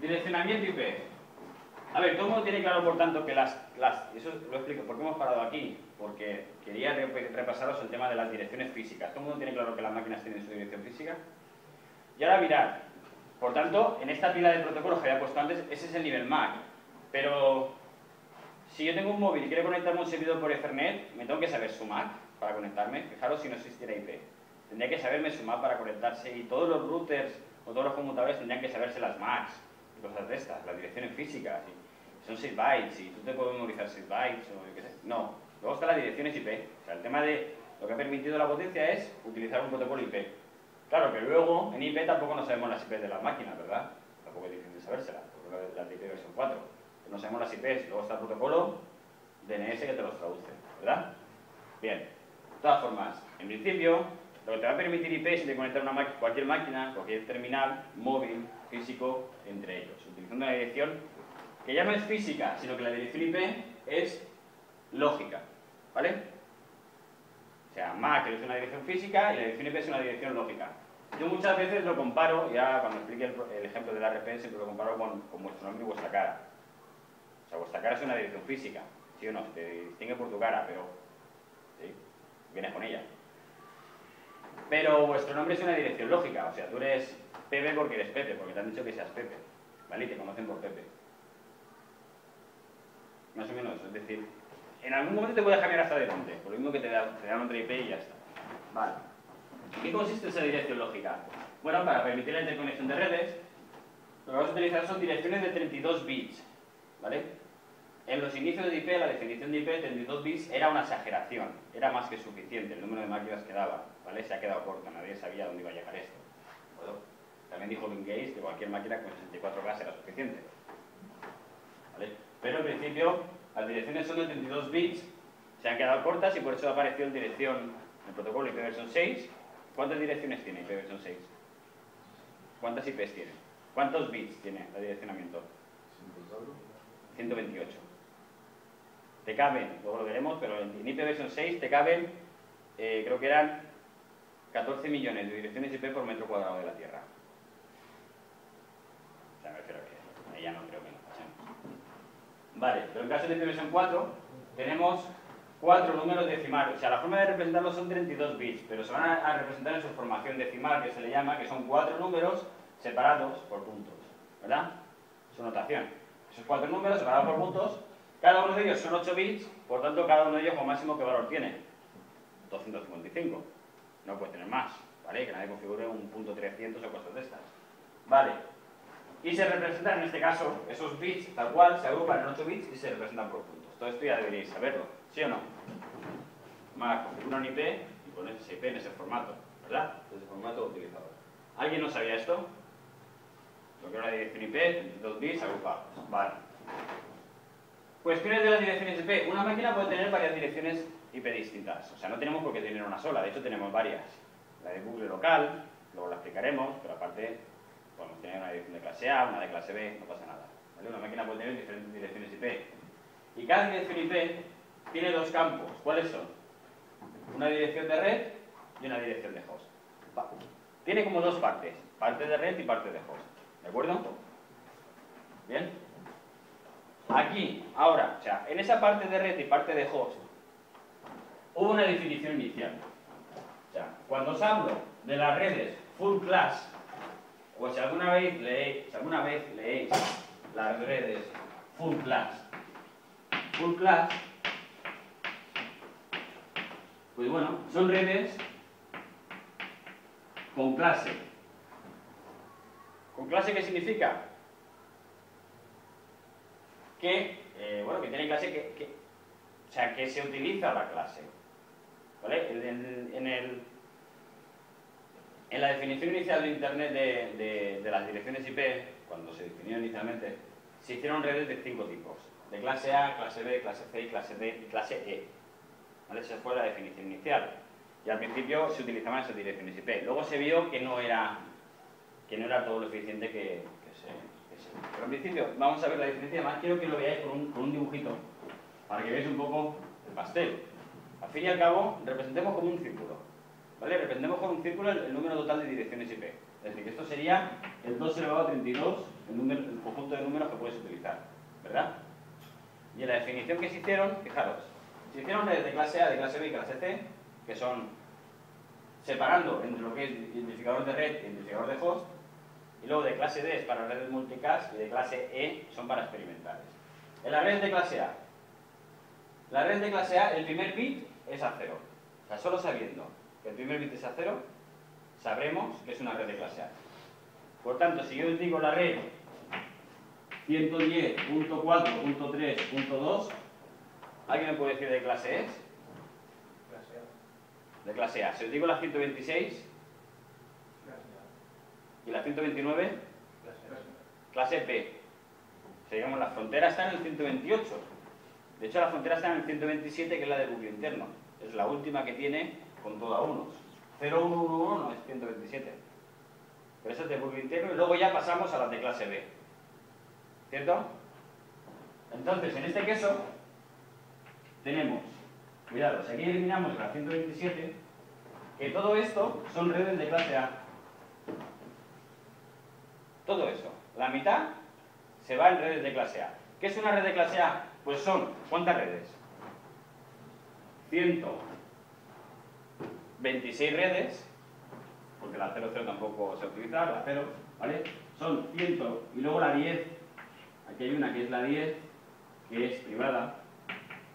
Direccionamiento IP. A ver, todo el mundo tiene claro, por tanto, que las, las... Eso lo explico. ¿Por qué hemos parado aquí? Porque quería repasaros el tema de las direcciones físicas. ¿Todo el mundo tiene claro que las máquinas tienen su dirección física? Y ahora mirad. Por tanto, en esta pila de protocolos que había puesto antes, ese es el nivel MAC. Pero si yo tengo un móvil y quiero conectarme a un servidor por Ethernet, me tengo que saber su MAC para conectarme. Fijaros si no existiera IP. Tendría que saberme su MAC para conectarse y todos los routers o todos los conmutadores tendrían que saberse las MACs cosas de estas, las direcciones físicas, y son 6 bytes, y tú te puedes memorizar 6 bytes, o qué sé. No, luego están las direcciones IP. O sea, el tema de lo que ha permitido la potencia es utilizar un protocolo IP. Claro que luego, en IP tampoco no sabemos las IP de las máquinas, ¿verdad? Tampoco es difícil sabérselas, porque las de IP versión 4. No sabemos las IPs, luego está el protocolo DNS que te los traduce, ¿verdad? Bien, de todas formas, en principio, lo que te va a permitir IP es de conectar una cualquier máquina, cualquier terminal, móvil, físico, entre ellos, utilizando una dirección que ya no es física, sino que la dirección IP es lógica, ¿vale? O sea, MAC es una dirección física y la dirección IP es una dirección lógica. Yo muchas veces lo comparo, ya cuando explique el, ejemplo del RP, siempre lo comparo con, vuestro nombre y vuestra cara. Sea, vuestra cara es una dirección física, ¿sí o no? Te distingue por tu cara, pero ¿sí? vienes con ella. Pero vuestro nombre es una dirección lógica, o sea, tú eres Pepe porque eres Pepe, porque te han dicho que seas Pepe, ¿vale? Y te conocen por Pepe. Más o menos, es decir, en algún momento te voy cambiar hasta de nombre, por lo mismo que te, da, te dan otra IP y ya está. Vale. ¿Qué consiste esa dirección lógica? Bueno, para permitir la interconexión de redes, lo que vamos a utilizar son direcciones de 32 bits, ¿vale? En los inicios de IP, la definición de IP de 32 bits era una exageración, era más que suficiente el número de máquinas que daba, ¿vale? Se ha quedado corto, nadie sabía dónde iba a llegar esto. También dijo Bill Gates que cualquier máquina con 64 bits era suficiente. ¿Vale? Pero en principio, las direcciones son de 32 bits, se han quedado cortas y por eso apareció en dirección, el protocolo IP version 6. ¿Cuántas direcciones tiene IP version 6? ¿Cuántas IPs tiene? ¿Cuántos bits tiene el direccionamiento? 128 te caben, luego lo veremos, pero en IP version 6 te caben, eh, creo que eran 14 millones de direcciones IP por metro cuadrado de la Tierra. O sea, me refiero a que ya no creo que nos pasemos. Vale, pero en caso de IP version 4 tenemos cuatro números decimales. O sea, la forma de representarlos son 32 bits, pero se van a, representar en su formación decimal, que se le llama, que son cuatro números separados por puntos. ¿Verdad? Su notación. Esos cuatro números separados por puntos cada uno de ellos son 8 bits, por tanto, cada uno de ellos, como máximo, ¿qué valor tiene? 255. No puede tener más, ¿vale? Que nadie configure un punto 300 o cosas de estas. Vale. Y se representan, en este caso, esos bits, tal cual, se agrupan en 8 bits y se representan por puntos. Todo esto ya deberíais saberlo, ¿sí o no? Más configura un IP y pones ese IP en ese formato, ¿verdad? Ese formato utilizado. ¿Alguien no sabía esto? Lo que era la dirección IP, 2 bits agrupados. Vale. Cuestiones de las direcciones IP. Una máquina puede tener varias direcciones IP distintas. O sea, no tenemos por qué tener una sola, de hecho tenemos varias. La de bucle local, luego la explicaremos, pero aparte podemos tener una dirección de clase A, una de clase B, no pasa nada. Una máquina puede tener diferentes direcciones IP. Y cada dirección IP tiene dos campos. ¿Cuáles son? Una dirección de red y una dirección de host. Tiene como dos partes, parte de red y parte de host. ¿De acuerdo? ¿Bien? Aquí, ahora, o en esa parte de red y parte de host, hubo una definición inicial. O sea, cuando os hablo de las redes full class, o si alguna vez leéis, si alguna vez leéis las redes full class, full class, pues bueno, son redes con clase. ¿Con clase qué significa? que, eh, bueno, que tiene clase que, o sea, que se utiliza la clase. ¿Vale? En, el, en la definición inicial de Internet de, de, las direcciones IP, cuando se definió inicialmente, se hicieron redes de cinco tipos. De clase A, clase B, clase C, clase D y clase E. ¿Vale? Esa fue la definición inicial. Y al principio se utilizaban esas direcciones IP. Luego se vio que no era, que no era todo lo eficiente que, se... Que se principio vamos a ver la diferencia, además quiero que lo veáis con un, dibujito, para que veáis un poco el pastel. Al fin y al cabo, representemos como un círculo. ¿Vale? Representemos con un círculo el, el número total de direcciones IP. Es decir, que esto sería el 2 elevado a 32, el, número, el conjunto de números que puedes utilizar. ¿Verdad? Y en la definición que se hicieron, fijaros, se hicieron redes de clase A, de clase B y clase C, que son separando entre lo que es identificador de red y identificador de host, y luego de clase D es para redes multicast y de clase E son para experimentales. En la red de clase A, la red de clase A, el primer bit es a 0. O sea, solo sabiendo que el primer bit es a 0, sabremos que es una red de clase A. Por tanto, si yo os digo la red 110.4.3.2, ¿alguien me puede decir de clase es? De clase A. Si os digo la 126 y la 129, clase. Si digamos, la frontera está en el 128. De hecho, la frontera está en el 127, que es la de bucle interno. Es la última que tiene con todo a unos. 0111 no es 127. Pero eso es de bucle interno y luego ya pasamos a las de clase B. ¿Cierto? Entonces, en este caso, tenemos, cuidado, si aquí eliminamos la 127, que todo esto son redes de clase A. Todo eso. La mitad se va en redes de clase A. ¿Qué es una red de clase A? Pues son, ¿cuántas redes? 126 redes, porque la 00 tampoco se utiliza, la 0, ¿vale? Son 100 y luego la 10, aquí hay una que es la 10, que es privada,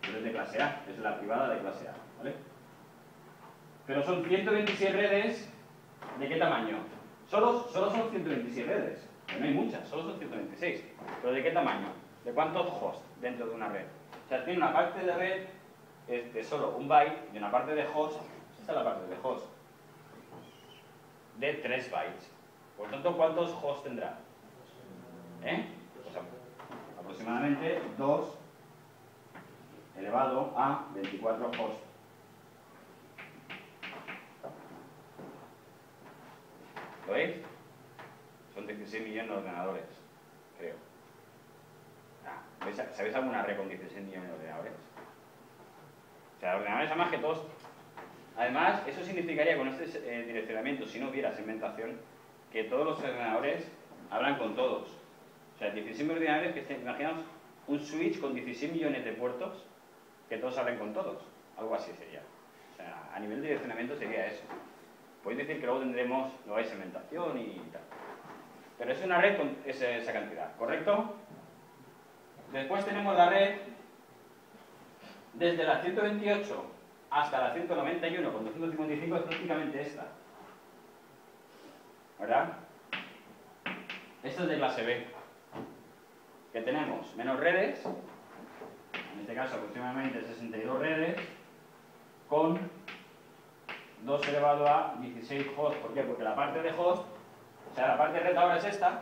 pero es de clase A, es la privada de clase A, ¿vale? Pero son 126 redes, ¿de qué tamaño? Solo, son 126 redes, no hay muchas, solo son 126. ¿Pero de qué tamaño? ¿De cuántos hosts dentro de una red? O sea, tiene una parte de red de solo un byte y una parte de host, esta es la parte de host, de 3 bytes. Por tanto, ¿cuántos hosts tendrá? ¿Eh? Aproximadamente 2 elevado a 24 hosts. ¿Lo veis? Son 16 millones de ordenadores, creo. Ah, ¿Sabéis alguna red con 16 millones de ordenadores? O sea, ordenadores además que todos... Además, eso significaría con este eh, direccionamiento, si no hubiera segmentación, que todos los ordenadores hablan con todos. O sea, 16 ordenadores que, imaginaos un switch con 16 millones de puertos que todos hablen con todos. Algo así sería. O sea, a nivel de direccionamiento sería eso. Podéis decir que luego tendremos, nueva segmentación y tal. Pero es una red con esa cantidad, ¿correcto? Después tenemos la red desde la 128 hasta la 191 con 255 es prácticamente esta. ¿Verdad? Esto es de clase B. Que tenemos menos redes, en este caso aproximadamente 62 redes, con 2 elevado a 16 hosts. ¿Por qué? Porque la parte de host, o sea, la parte red ahora es esta,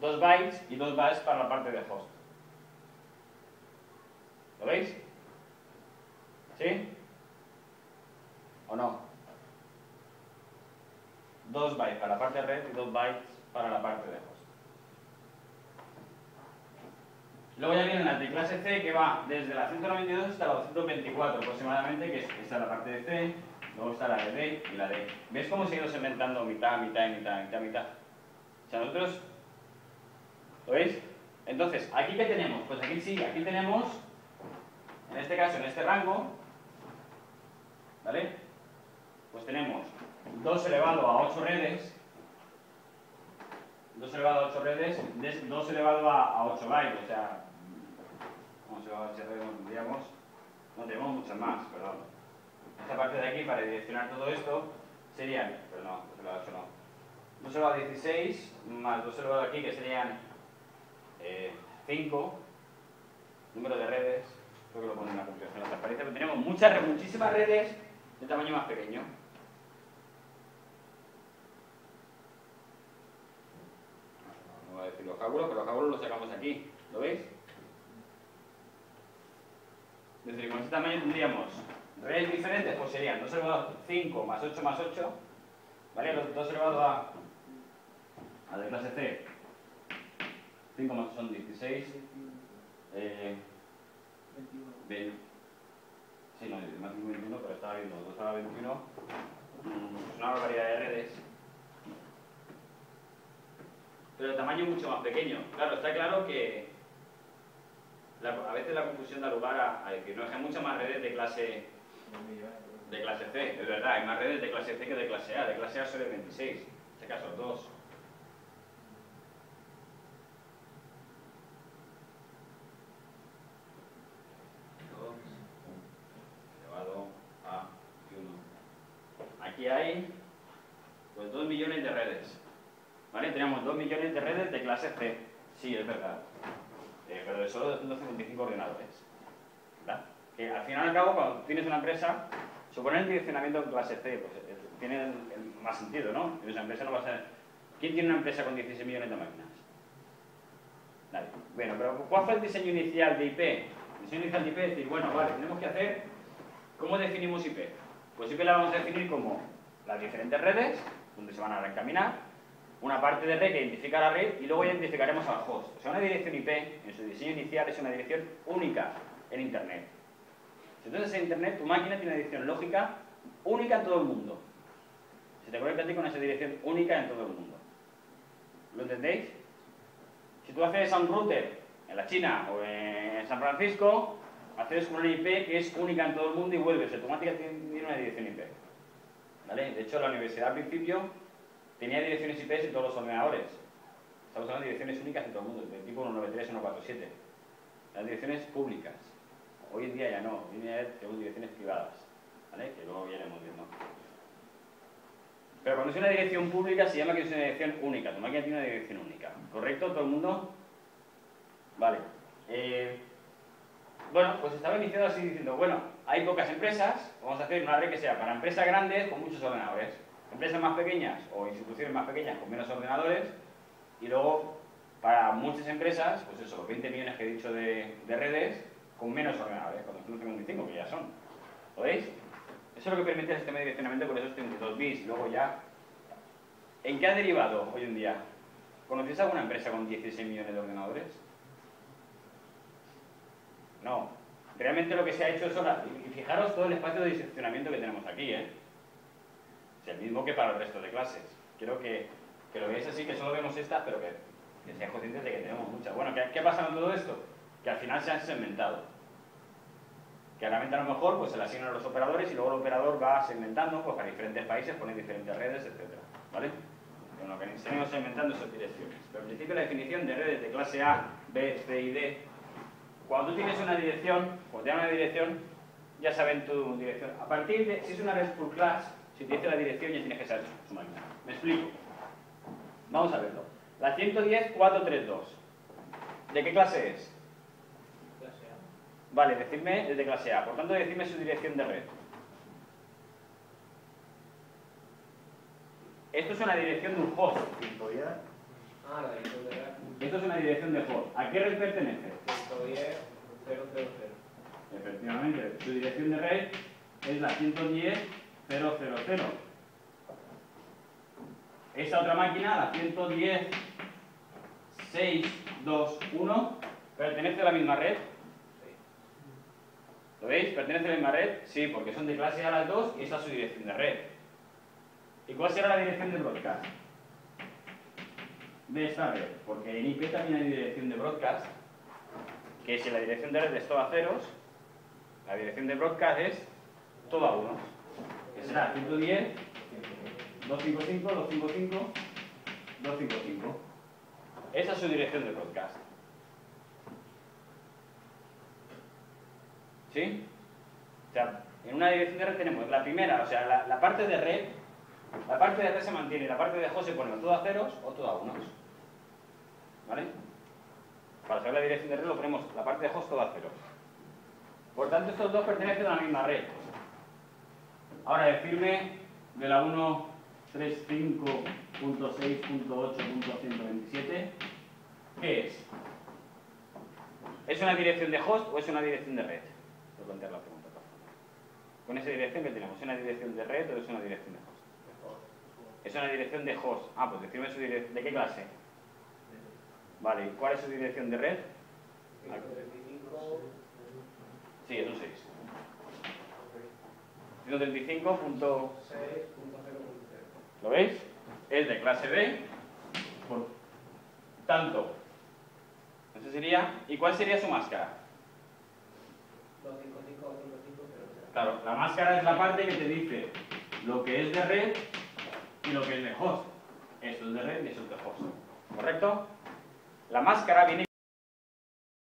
2 bytes y 2 bytes para la parte de host. ¿Lo veis? ¿Sí? ¿O no? 2 bytes para la parte de red y 2 bytes para la parte de host. Luego ya vienen las de clase C que va desde la 192 hasta la 224 aproximadamente, que está la parte de C, luego está la de D y la D. ¿Ves cómo se ha ido segmentando mitad, mitad, mitad, mitad, mitad? O sea, nosotros... ¿Lo veis? Entonces, ¿aquí qué tenemos? Pues aquí sí, aquí tenemos, en este caso, en este rango, ¿vale? Pues tenemos 2 elevado a 8 redes, 2 elevado a 8 redes, 2 elevado a 8 bytes, o sea, ¿cómo se va a tendríamos? No tenemos muchas más, perdón. Esta parte de aquí, para direccionar todo esto, serían, pero no, 2 elevado 8 no. 2 elevado a 16 más 2 elevado aquí, que serían 5, eh, número de redes, creo que lo ponen en la compilación de la transparencia, pero tenemos muchas, muchísimas redes de tamaño más pequeño. No voy a decir los cálculos, pero los cálculos los sacamos aquí, ¿lo veis? Es decir, con este tamaño tendríamos redes diferentes, pues serían 2 elevado a 5 más 8 más 8, ¿vale? 2 elevado a, a de clase C 5 más son 16. Eh, 21. sí, no, más 5 21, pero estaba viendo 2 a la 21. Mm, Es una barbaridad de redes. Pero el tamaño es mucho más pequeño. Claro, está claro que la- a veces la confusión da lugar a, a decir, no, es que hay muchas más redes de clase, de clase C. Es verdad, hay más redes de clase C que de clase A. De clase A solo hay 26. En este caso, 2. elevado a 1. Aquí hay pues 2 millones de redes. ¿Vale? Tenemos 2 millones de redes de clase C. Sí, es verdad. Eh, pero de solo 255 ordenadores. Al final y al cabo, cuando tienes una empresa, suponer el direccionamiento en clase C, pues eh, tiene más sentido, ¿no? Esa empresa no va a ser... ¿Quién tiene una empresa con 16 millones de máquinas? Bueno, pero ¿cuál fue el diseño inicial de IP? El diseño inicial de IP es decir, bueno, vale, tenemos que hacer... ¿Cómo definimos IP? Pues IP la vamos a definir como las diferentes redes, donde se van a reencaminar, una parte de red que identifica la red y luego identificaremos al host. O sea, una dirección IP, en su diseño inicial, es una dirección única en Internet. Entras en Internet, tu máquina tiene una dirección lógica única en todo el mundo. Se te conecta a ti con esa dirección única en todo el mundo. ¿Lo entendéis? Si tú a un router en la China o en San Francisco, con una IP que es única en todo el mundo y vuelves. Automáticamente tiene una dirección IP. De hecho, la universidad al principio tenía direcciones IP en todos los ordenadores. Estamos hablando de direcciones únicas en todo el mundo, de tipo 193 147. Las direcciones públicas. Hoy en día ya no, hoy en día tenemos direcciones privadas. ¿Vale? Que luego ya iremos viendo. Pero cuando es una dirección pública se llama que es una dirección única. Tu máquina tiene una dirección única. ¿Correcto? ¿Todo el mundo? Vale. Eh, bueno, pues estaba iniciado así diciendo, bueno, hay pocas empresas, vamos a hacer una red que sea para empresas grandes con muchos ordenadores, empresas más pequeñas o instituciones más pequeñas con menos ordenadores, y luego para muchas empresas, pues eso, los 20 millones que he dicho de, de redes, con menos ordenadores, con 255 que ya son. ¿Lo veis? Eso es lo que permite el sistema de direccionamiento con esos 32 bits. Luego ya, ¿en qué ha derivado hoy en día? ¿Conocéis alguna empresa con 16 millones de ordenadores? No. Realmente lo que se ha hecho es ahora, y fijaros todo el espacio de diseccionamiento que tenemos aquí, ¿eh? Es el mismo que para el resto de clases. Quiero que, que lo veáis así, que solo vemos estas, pero que, que seáis conscientes de que tenemos muchas. Bueno, ¿qué, ¿qué pasa con todo esto? Que al final se han segmentado. Que realmente a lo mejor pues, se le asignan a los operadores y luego el operador va segmentando pues, para diferentes países, pone diferentes redes, etc. ¿Vale? Bueno, que seguimos segmentando esas direcciones. Pero en principio la definición de redes de clase A, B, C y D cuando tienes una dirección, cuando te dan una dirección, ya saben tu dirección. A partir de, si es una red full class, si te dice la dirección ya tienes que saber su máquina. Me explico. Vamos a verlo. La 110.432. ¿De qué clase es? Vale, decidme es de clase A. Por tanto, decidme su dirección de red. Esto es una dirección de un host. Ah, la dirección de red. Esto es una dirección de host. ¿A qué red pertenece? 110, 000. Efectivamente, su dirección de red es la 110.000. Esta otra máquina, la 110.621, pertenece a la misma red. ¿Lo veis? ¿Pertenece a la misma red? Sí, porque son de clase A las dos y esta es su dirección de red. ¿Y cuál será la dirección de broadcast? De esta red, porque en IP también hay dirección de broadcast, que si la dirección de red es todo a ceros, la dirección de broadcast es todo a unos, que será 110, 255, 255, 255. Esa es su dirección de broadcast. ¿Sí? O sea, en una dirección de red tenemos la primera, o sea, la, parte de red, la parte de red se mantiene, la parte de host se pone o todo a ceros o todo a unos. ¿Vale? Para saber la dirección de red lo ponemos la parte de host todo a ceros. Por tanto, estos dos pertenecen a la misma red. Ahora, decirme de la 135.6.8.127, ¿qué es? ¿Es una dirección de host o es una dirección de red? Plantear la pregunta. Con esa dirección que tenemos, ¿es una dirección de red o es una dirección de host? Es una dirección de host. Ah, pues decirme su dirección. ¿De qué clase? Vale, ¿cuál es su dirección de red? 135. Sí, es un 6. 135. 6.0.0. ¿Lo veis? Es de clase B. Por tanto, ese sería. ¿Y cuál sería su máscara? 255, 255, 0. Claro, la máscara es la parte que te dice lo que es de red y lo que es de host. Eso es de red y eso es de host. ¿Correcto? La máscara viene